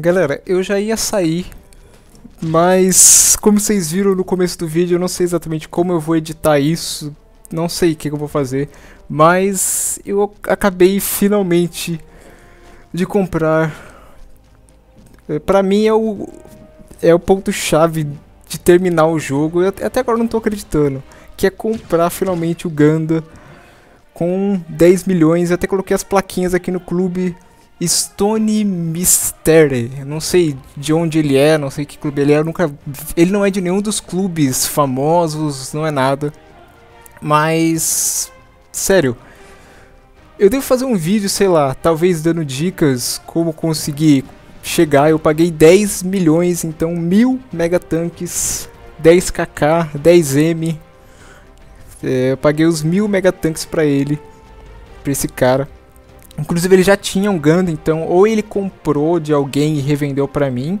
Galera, eu já ia sair, mas como vocês viram no começo do vídeo, eu não sei exatamente como eu vou editar isso, não sei o que, que eu vou fazer, mas eu acabei finalmente de comprar. É, pra mim é o, é o ponto-chave de terminar o jogo, eu até agora não tô acreditando, que é comprar finalmente o Ganda com 10 milhões, eu até coloquei as plaquinhas aqui no clube Stone Mystery. Não sei de onde ele é, não sei que clube ele é. Nunca, ele não é de nenhum dos clubes famosos, não é nada. Mas, sério, eu devo fazer um vídeo, sei lá, talvez dando dicas como conseguir chegar. Eu paguei 10 milhões, então mil megatanques, 10kk, 10m. É, eu paguei os mil megatanques para ele, para esse cara. Inclusive ele já tinha um Gundam, então ou ele comprou de alguém e revendeu para mim,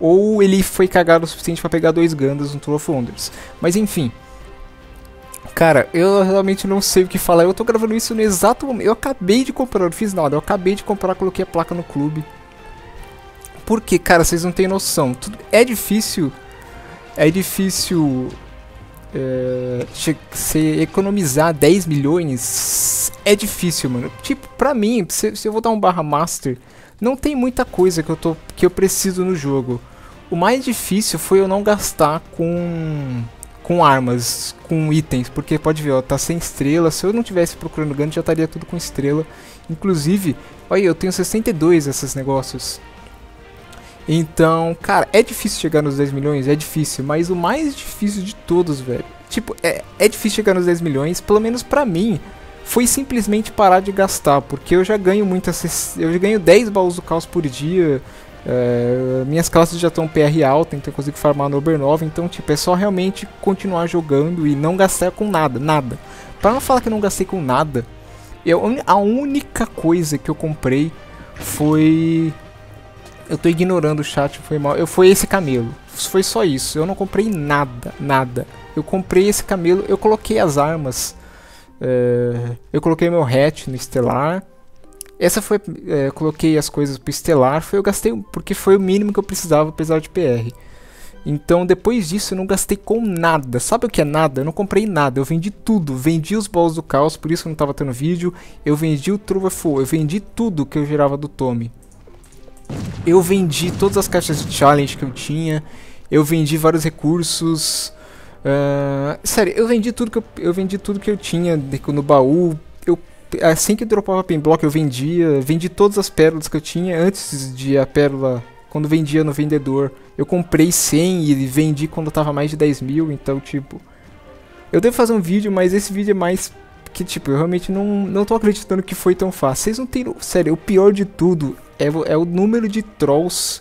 ou ele foi cagado o suficiente para pegar dois Gundams no Tour of Wonders. Mas enfim. Cara, eu realmente não sei o que falar. Eu tô gravando isso no exato momento. Eu acabei de comprar, não fiz nada. Eu acabei de comprar, coloquei a placa no clube. Porque, cara, vocês não têm noção. Tudo é difícil. É difícil é, você economizar 10 milhões é difícil, mano. Tipo, pra mim, se, se, eu vou dar um barra master, não tem muita coisa que eu, tô, que eu preciso no jogo. O mais difícil foi eu não gastar com com armas, com itens, porque pode ver, ó, tá sem estrela. Se eu não tivesse procurando gun, já estaria tudo com estrela. Inclusive, olha, eu tenho 62 desses negócios. Então, cara, é difícil chegar nos 10 milhões, é difícil, mas o mais difícil de todos, velho. Tipo, é, é difícil chegar nos 10 milhões, pelo menos pra mim, foi simplesmente parar de gastar, porque eu já ganho muitas. Eu já ganho 10 baús do caos por dia. É, minhas classes já estão PR alta, então eu consigo farmar no Uber 9. Então, tipo, é só realmente continuar jogando e não gastar com nada, nada. Pra não falar que eu não gastei com nada, eu, a única coisa que eu comprei foi eu tô ignorando o chat, foi mal. Eu foi esse camelo. Foi só isso. Eu não comprei nada, nada. Eu comprei esse camelo, eu coloquei as armas. É, eu coloquei meu hatch no estelar. Essa foi, é, coloquei as coisas pro estelar, foi eu gastei porque foi o mínimo que eu precisava apesar de PR. Então depois disso eu não gastei com nada. Sabe o que é nada? Eu não comprei nada. Eu vendi tudo. Vendi os balls do caos, por isso eu não tava tendo vídeo. Eu vendi o Truffle, eu vendi tudo que eu gerava do Tommy. Eu vendi todas as caixas de challenge que eu tinha. Eu vendi vários recursos. Uh, sério, eu vendi tudo que eu, eu vendi tudo que eu tinha no baú. Eu, assim que dropava pen block eu vendia. Vendi todas as pérolas que eu tinha antes de a pérola. Quando vendia no vendedor. Eu comprei 100 e vendi quando tava mais de 10 mil. Então, tipo. Eu devo fazer um vídeo, mas esse vídeo é mais que, tipo, eu realmente não, não tô acreditando que foi tão fácil. Vocês não têm. Sério, o pior de tudo é, é o número de trolls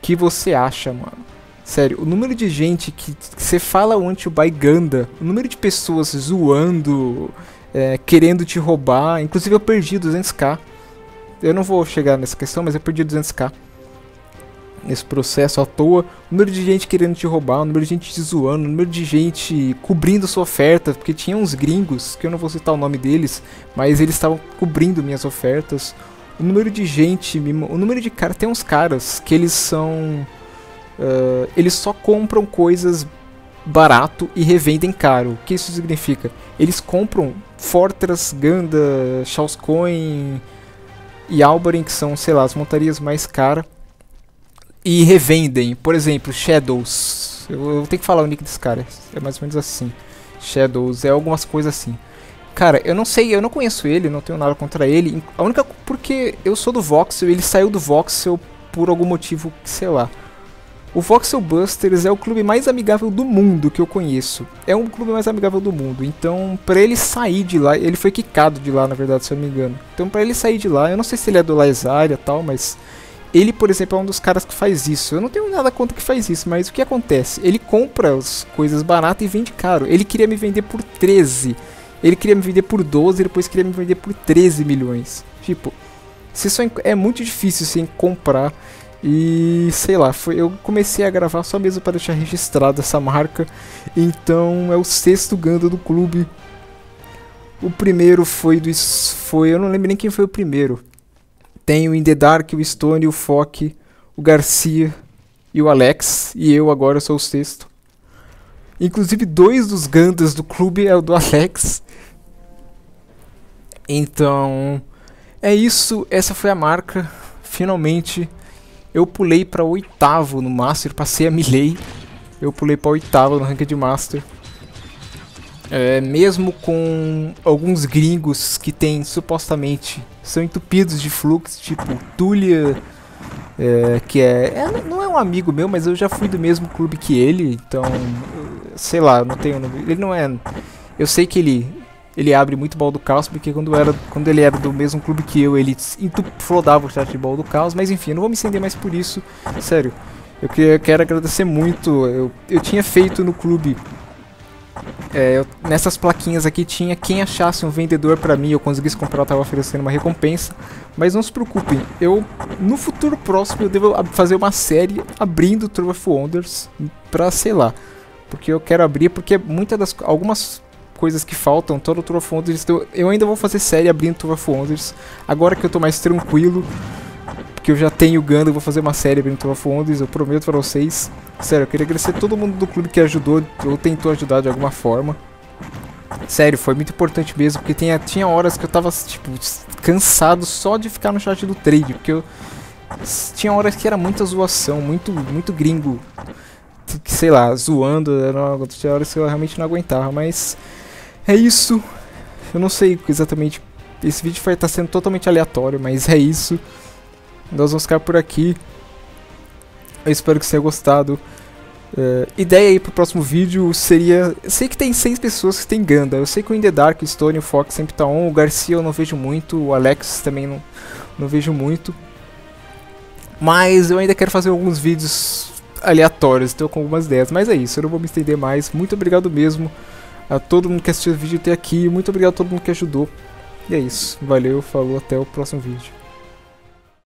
que você acha, mano. Sério, o número de gente que você fala onde o Ganda, o número de pessoas zoando, é, querendo te roubar. Inclusive eu perdi 200k. Eu não vou chegar nessa questão, mas eu perdi 200k nesse processo à toa. O número de gente querendo te roubar, o número de gente te zoando, o número de gente cobrindo sua oferta, porque tinha uns gringos, que eu não vou citar o nome deles, mas eles estavam cobrindo minhas ofertas o número de gente, o número de cara, tem uns caras que eles são, uh, eles só compram coisas barato e revendem caro. O que isso significa? Eles compram Fortress, Ganda, Coin e Albarin, que são, sei lá, as montarias mais caras, e revendem. Por exemplo, Shadows. Eu, eu tenho que falar o nick desse cara. É mais ou menos assim. Shadows é algumas coisas assim. Cara, eu não sei, eu não conheço ele, não tenho nada contra ele. A única porque eu sou do Voxel, ele saiu do Voxel por algum motivo, sei lá. O Voxel Busters é o clube mais amigável do mundo que eu conheço. É um clube mais amigável do mundo. Então, para ele sair de lá, ele foi quicado de lá, na verdade, se eu não me engano. Então, para ele sair de lá, eu não sei se ele é do Lazaria e tal, mas ele, por exemplo, é um dos caras que faz isso. Eu não tenho nada contra que faz isso, mas o que acontece? Ele compra as coisas baratas e vende caro. Ele queria me vender por 13 ele queria me vender por 12 e depois queria me vender por 13 milhões. Tipo, se só é muito difícil sem comprar. E sei lá, foi, eu comecei a gravar só mesmo para deixar registrada essa marca. Então é o sexto Ganda do clube. O primeiro foi do. Foi, eu não lembro nem quem foi o primeiro. Tem o In The Dark, o Stone, o Fock, o Garcia e o Alex, e eu agora sou o sexto. Inclusive, dois dos Gandas do clube é o do Alex. Então, é isso. Essa foi a marca. Finalmente, eu pulei para oitavo no Master. Passei a Milei. Eu pulei para oitavo no Ranked Master. É, mesmo com alguns gringos que tem supostamente são entupidos de fluxo, tipo Tulia, é, que é, é, não é um amigo meu, mas eu já fui do mesmo clube que ele, então sei lá, não tenho, ele não é, eu sei que ele ele abre muito ball do caos, porque quando, era, quando ele era do mesmo clube que eu, ele flodava o chat de ball do caos, mas enfim, eu não vou me estender mais por isso, sério. Eu quero agradecer muito, eu, eu tinha feito no clube é, eu, nessas plaquinhas aqui tinha quem achasse um vendedor para mim, eu conseguisse comprar, eu tava oferecendo uma recompensa. Mas não se preocupem, eu no futuro próximo eu devo fazer uma série abrindo True of Wonders pra, sei lá, porque eu quero abrir, porque muitas das algumas coisas que faltam, todo o True of Wonders, eu, eu ainda vou fazer série abrindo True of Wonders, agora que eu tô mais tranquilo, porque eu já tenho Ganda, eu vou fazer uma série True of Wonders, eu prometo pra vocês. Sério, eu queria agradecer todo mundo do clube que ajudou ou tentou ajudar de alguma forma. Sério, foi muito importante mesmo, porque tinha, tinha horas que eu tava, tipo, cansado só de ficar no chat do trade, porque eu... Tinha horas que era muita zoação, muito, muito gringo, que, sei lá, zoando, não, tinha horas que eu realmente não aguentava, mas... É isso, eu não sei exatamente, esse vídeo vai estar tá sendo totalmente aleatório, mas é isso. Nós vamos ficar por aqui. Eu espero que você tenha gostado. Uh, ideia aí pro próximo vídeo seria. Eu sei que tem seis pessoas que tem Ganda. Eu sei que o In The Dark, o Stone, o Fox sempre tá on. O Garcia eu não vejo muito. O Alex também não, não vejo muito. Mas eu ainda quero fazer alguns vídeos aleatórios. Estou com algumas ideias. Mas é isso. Eu não vou me estender mais. Muito obrigado mesmo a todo mundo que assistiu o vídeo até aqui. Muito obrigado a todo mundo que ajudou. E é isso. Valeu, falou, até o próximo vídeo.